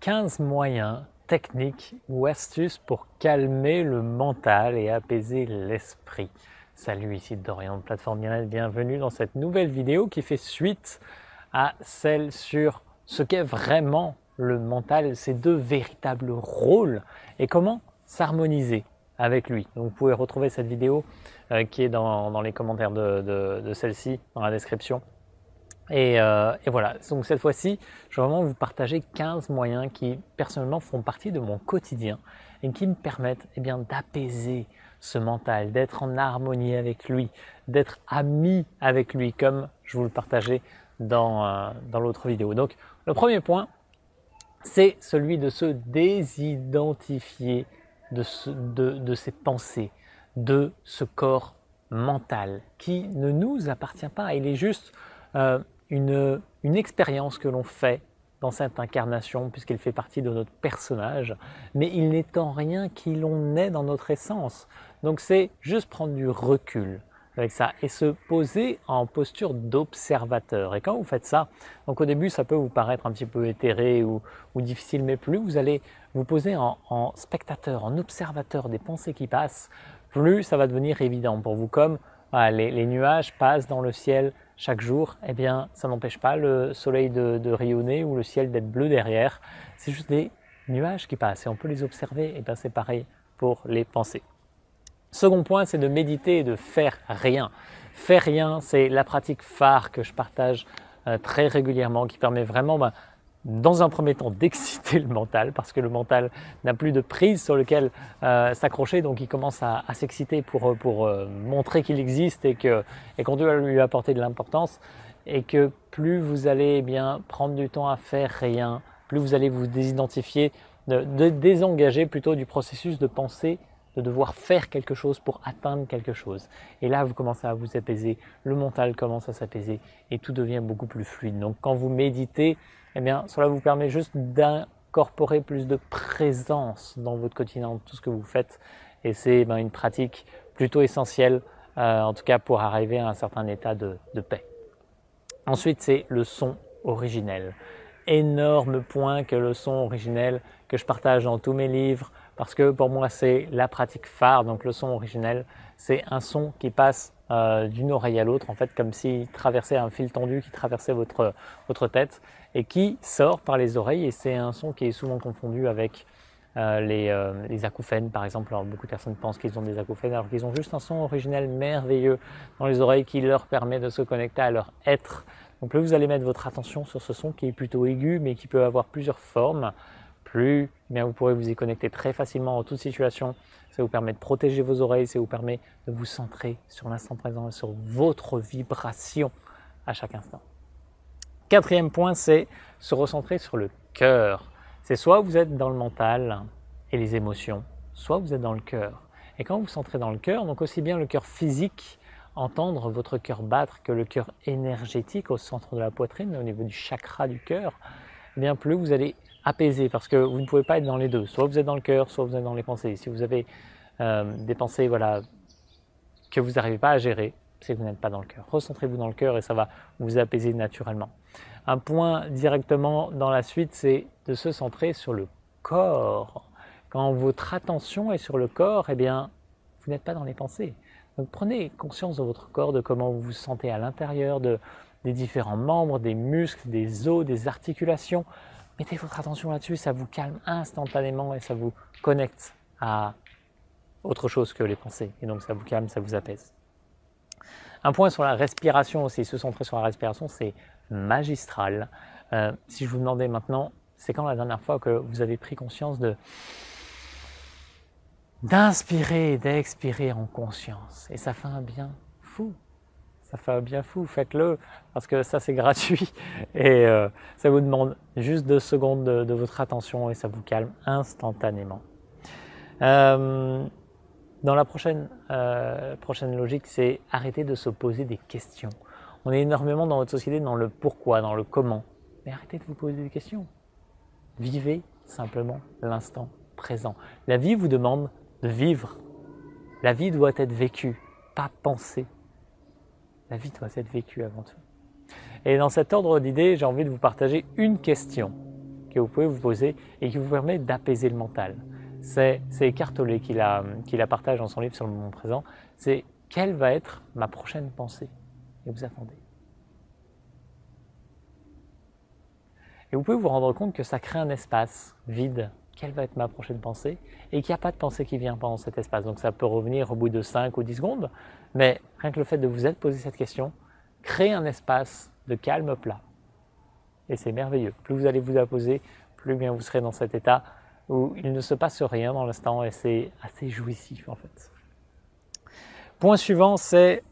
15 moyens, techniques ou astuces pour calmer le mental et apaiser l'esprit. Salut, ici Dorian de Plateforme Bien-être, bienvenue dans cette nouvelle vidéo qui fait suite à celle sur ce qu'est vraiment le mental, ses deux véritables rôles et comment s'harmoniser avec lui. Vous pouvez retrouver cette vidéo euh, qui est dans, les commentaires de celle-ci, dans la description. Euh, et, voilà, donc cette fois-ci, je vais vraiment vous partager 15 moyens qui personnellement font partie de mon quotidien et qui me permettent eh d'apaiser ce mental, d'être en harmonie avec lui, d'être ami avec lui, comme je vous le partageais dans, euh, dans l'autre vidéo. Donc le premier point, c'est celui de se désidentifier de, de, de ses pensées, de ce corps mental qui ne nous appartient pas. Il est juste euh, une, une expérience que l'on fait dans cette incarnation, puisqu'elle fait partie de notre personnage, mais il n'est en rien qui l'on est dans notre essence. Donc c'est juste prendre du recul avec ça et se poser en posture d'observateur. Et quand vous faites ça, donc au début ça peut vous paraître un petit peu éthéré ou, difficile, mais plus vous allez vous poser en, en, spectateur, en observateur des pensées qui passent, plus ça va devenir évident pour vous. Comme les, les nuages passent dans le ciel chaque jour, eh bien, ça n'empêche pas le soleil de, rayonner ou le ciel d'être bleu derrière. C'est juste des nuages qui passent et on peut les observer. Et bien, c'est pareil pour les pensées. Second point, c'est de méditer et de faire rien. Faire rien, c'est la pratique phare que je partage euh, très régulièrement, qui permet vraiment ben, dans un premier temps d'exciter le mental parce que le mental n'a plus de prise sur lequel euh, s'accrocher donc il commence à, s'exciter pour, pour euh, montrer qu'il existe et que et qu'on doit lui apporter de l'importance et que plus vous allez eh bien prendre du temps à faire rien plus vous allez vous désidentifier de, de désengager plutôt du processus de penser de devoir faire quelque chose pour atteindre quelque chose. Et là, vous commencez à vous apaiser, le mental commence à s'apaiser et tout devient beaucoup plus fluide. Donc quand vous méditez, eh bien, cela vous permet juste d'incorporer plus de présence dans votre quotidien, dans tout ce que vous faites. Et c'est ben, une pratique plutôt essentielle, euh, en tout cas pour arriver à un certain état de, de paix. Ensuite, c'est le son originel. Énorme point que le son originel que je partage dans tous mes livres, parce que pour moi c'est la pratique phare, donc le son originel, c'est un son qui passe euh, d'une oreille à l'autre, en fait comme s'il traversait un fil tendu qui traversait votre, votre tête et qui sort par les oreilles et c'est un son qui est souvent confondu avec euh, les, euh, les, acouphènes par exemple. Alors, beaucoup de personnes pensent qu'ils ont des acouphènes alors qu'ils ont juste un son originel merveilleux dans les oreilles qui leur permet de se connecter à leur être. Donc là vous allez mettre votre attention sur ce son qui est plutôt aigu mais qui peut avoir plusieurs formes. Plus eh vous pourrez vous y connecter très facilement en toute situation ça vous permet de protéger vos oreilles, ça vous permet de vous centrer sur l'instant présent et sur votre vibration à chaque instant. Quatrième point, c'est se recentrer sur le cœur. C'est soit vous êtes dans le mental et les émotions, soit vous êtes dans le cœur. Et quand vous centrez dans le cœur, donc aussi bien le cœur physique, entendre votre cœur battre que le cœur énergétique au centre de la poitrine, au niveau du chakra du cœur, eh bien plus vous allez apaisé parce que vous ne pouvez pas être dans les deux. Soit vous êtes dans le cœur, soit vous êtes dans les pensées. Si vous avez euh, des pensées voilà, que vous n'arrivez pas à gérer, c'est que vous n'êtes pas dans le cœur. Recentrez-vous dans le cœur et ça va vous apaiser naturellement. Un point directement dans la suite, c'est de se centrer sur le corps. Quand votre attention est sur le corps, eh bien, vous n'êtes pas dans les pensées. Donc prenez conscience de votre corps, de comment vous vous sentez à l'intérieur, de, des différents membres, des muscles, des os, des articulations. Mettez votre attention là-dessus, ça vous calme instantanément et ça vous connecte à autre chose que les pensées. Et donc ça vous calme, ça vous apaise. Un point sur la respiration aussi, se centrer sur la respiration, c'est magistral. Euh, si je vous demandais maintenant, c'est quand la dernière fois que vous avez pris conscience d'inspirer et d'expirer en conscience? Et ça fait un bien fou ça fait bien fou, faites-le, parce que ça c'est gratuit et euh, ça vous demande juste deux secondes de, votre attention et ça vous calme instantanément. Euh, dans la prochaine, euh, prochaine logique, c'est arrêter de se poser des questions. On est énormément dans votre société dans le pourquoi, dans le comment, mais arrêtez de vous poser des questions. Vivez simplement l'instant présent. La vie vous demande de vivre. La vie doit être vécue, pas pensée. La vie doit être vécue avant tout. Et dans cet ordre d'idées, j'ai envie de vous partager une question que vous pouvez vous poser et qui vous permet d'apaiser le mental. C'est Eckhart Tolle qui la, qui la partage dans son livre sur le moment présent. C'est quelle va être ma prochaine pensée? Et vous attendez. Et vous pouvez vous rendre compte que ça crée un espace vide. Quelle va être ma prochaine pensée Et qu'il n'y a pas de pensée qui vient pendant cet espace. Donc ça peut revenir au bout de 5 ou 10 secondes. Mais rien que le fait de vous être posé cette question, crée un espace de calme plat. Et c'est merveilleux. Plus vous allez vous apposer, plus bien vous serez dans cet état où il ne se passe rien dans l'instant et c'est assez jouissif en fait. Point suivant, c'est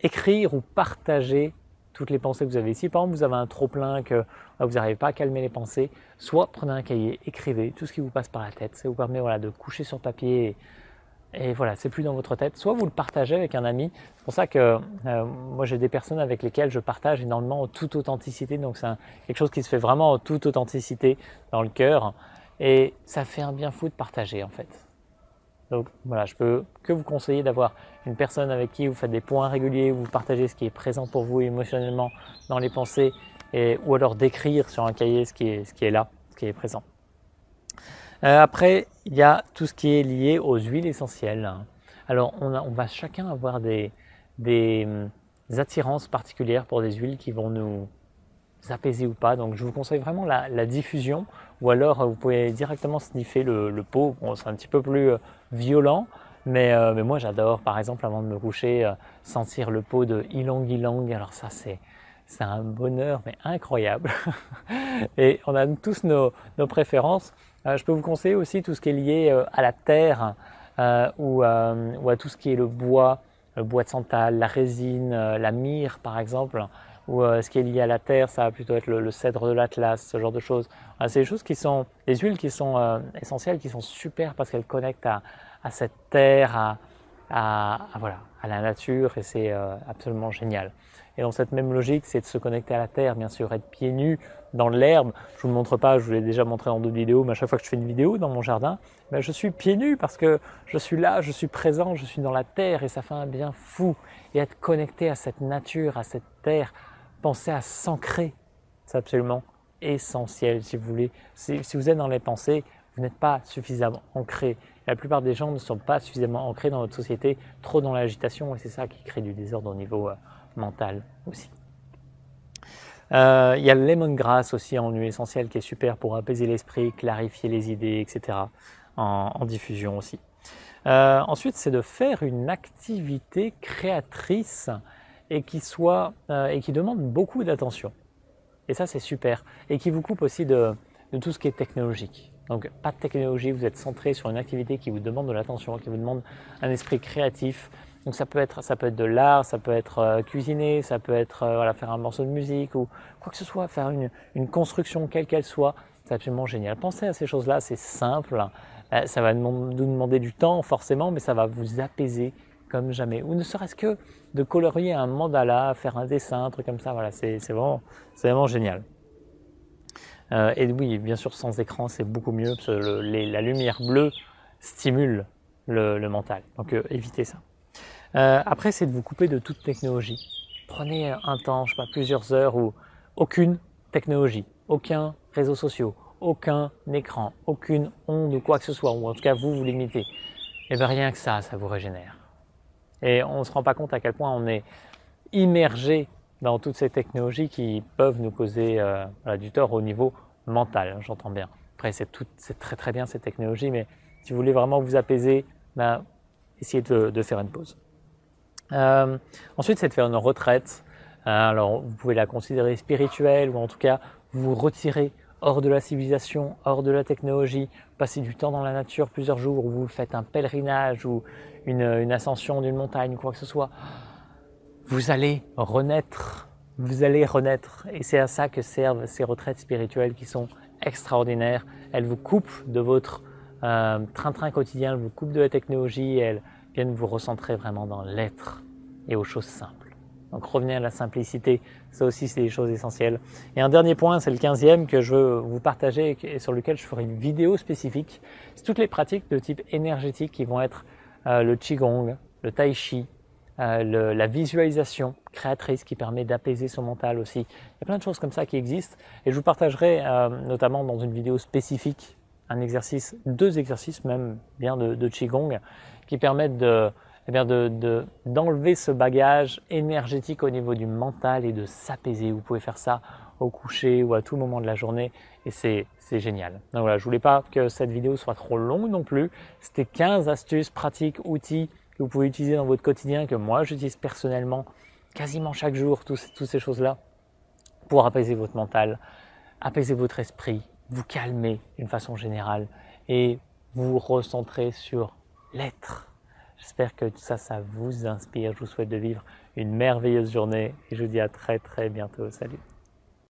écrire ou partager toutes les pensées que vous avez ici. Par exemple, vous avez un trop plein que vous n'arrivez pas à calmer les pensées, soit prenez un cahier, écrivez tout ce qui vous passe par la tête. Ça vous permet de coucher sur papier et, voilà, c'est plus dans votre tête. Soit vous le partagez avec un ami. C'est pour ça que euh, moi j'ai des personnes avec lesquelles je partage énormément en toute authenticité. Donc c'est quelque chose qui se fait vraiment en toute authenticité dans le cœur. Et ça fait un bien fou de partager en fait. Donc voilà, je peux que vous conseiller d'avoir une personne avec qui vous faites des points réguliers, vous partagez ce qui est présent pour vous émotionnellement dans les pensées, et, ou alors d'écrire sur un cahier ce qui, est, ce qui est là, ce qui est présent. Euh, après, il y a tout ce qui est lié aux huiles essentielles. Alors on, va chacun avoir des, des, des attirances particulières pour des huiles qui vont nous apaiser ou pas. Donc je vous conseille vraiment la, diffusion ou alors vous pouvez directement sniffer le, pot. Bon, c'est un petit peu plus euh, violent, mais, euh, mais moi j'adore par exemple avant de me coucher euh, sentir le pot de ylang ylang. Alors ça c'est c'est un bonheur mais incroyable. Et on a tous nos, nos préférences. je peux vous conseiller aussi tout ce qui est lié à la terre ou, ou, à tout ce qui est le bois, le bois de santal, la résine, la myrrhe par exemple ou euh, ce qui est lié à la terre, ça va plutôt être le, cèdre de l'Atlas, ce genre de choses. c'est des choses qui sont, des huiles qui sont euh, essentielles, qui sont super parce qu'elles connectent à, à, cette terre, à, voilà, à la nature, et c'est euh, absolument génial. Et dans cette même logique, c'est de se connecter à la terre, bien sûr, être pieds nus dans l'herbe. Je vous le montre pas, je vous l'ai déjà montré dans d'autres vidéos, mais à chaque fois que je fais une vidéo dans mon jardin, ben je suis pieds nus parce que je suis là, je suis présent, je suis dans la terre et ça fait un bien fou. Et être connecté à cette nature, à cette terre, Pensez à s'ancrer. C'est absolument essentiel si vous voulez. Si, vous êtes dans les pensées, vous n'êtes pas suffisamment ancré. La plupart des gens ne sont pas suffisamment ancrés dans notre société, trop dans l'agitation, et c'est ça qui crée du désordre au niveau euh, mental aussi. Euh, il y a le lemongrass aussi en huile essentielle qui est super pour apaiser l'esprit, clarifier les idées, etc. En, diffusion aussi. Euh, ensuite, c'est de faire une activité créatrice et qui soit euh, et qui demande beaucoup d'attention. Et ça c'est super et qui vous coupe aussi de, tout ce qui est technologique. Donc pas de technologie, vous êtes centré sur une activité qui vous demande de l'attention, qui vous demande un esprit créatif. Donc ça peut être ça peut être de l'art, ça peut être euh, cuisiner, ça peut être euh, faire un morceau de musique ou quoi que ce soit, faire une construction quelle qu'elle soit. C'est absolument génial. Pensez à ces choses-là, c'est simple. Ça va nous demander du temps forcément, mais ça va vous apaiser comme jamais. Ou ne serait-ce que de colorier un mandala, faire un dessin, un truc comme ça. Voilà, c'est vraiment, vraiment génial. Euh, et oui, bien sûr, sans écran, c'est beaucoup mieux parce que la lumière bleue stimule le, mental. Donc euh, évitez ça. Euh, après, c'est de vous couper de toute technologie. Prenez un temps, je sais pas, plusieurs heures ou aucune technologie, aucun réseau social, aucun écran, aucune onde ou quoi que ce soit, ou en tout cas vous vous limitez. Et bien rien que ça, ça vous régénère. Et on ne se rend pas compte à quel point on est immergé dans toutes ces technologies qui peuvent nous causer euh, du tort au niveau mental, hein, j'entends bien. Après, c'est très très bien ces technologies, mais si vous voulez vraiment vous apaiser, ben, essayez de, faire une pause. Euh, ensuite, c'est de faire une retraite. Euh, alors, vous pouvez la considérer spirituelle, ou en tout cas, vous retirer hors de la civilisation, hors de la technologie, passer du temps dans la nature plusieurs jours, ou vous faites un pèlerinage ou une, ascension d'une montagne, quoi que ce soit, vous allez renaître, vous allez renaître. Et c'est à ça que servent ces retraites spirituelles qui sont extraordinaires. Elles vous coupent de votre euh, train-train quotidien, elles vous coupent de la technologie, elles viennent vous recentrer vraiment dans l'être et aux choses simples. Donc revenez à la simplicité, ça aussi c'est des choses essentielles. Et un dernier point, c'est le quinzième que je veux vous partager et sur lequel je ferai une vidéo spécifique. C'est toutes les pratiques de type énergétique qui vont être euh, le qigong, le tai chi, euh, la visualisation, créatrice qui permet d'apaiser son mental aussi. Il y a plein de choses comme ça qui existent et je vous partagerai euh, notamment dans une vidéo spécifique un exercice, deux exercices même bien de, Qigong qui permettent de, eh bien de, d'enlever ce bagage énergétique au niveau du mental et de s'apaiser. Vous pouvez faire ça au coucher ou à tout moment de la journée et c'est, génial. Donc voilà, je voulais pas que cette vidéo soit trop longue non plus. C'était 15 astuces, pratiques, outils que vous pouvez utiliser dans votre quotidien, que moi j'utilise personnellement quasiment chaque jour, toutes ces choses-là, pour apaiser votre mental, apaiser votre esprit, vous calmer d'une façon générale et vous recentrer sur l'être. J'espère que ça, ça vous inspire. Je vous souhaite de vivre une merveilleuse journée et je vous dis à très très bientôt. Salut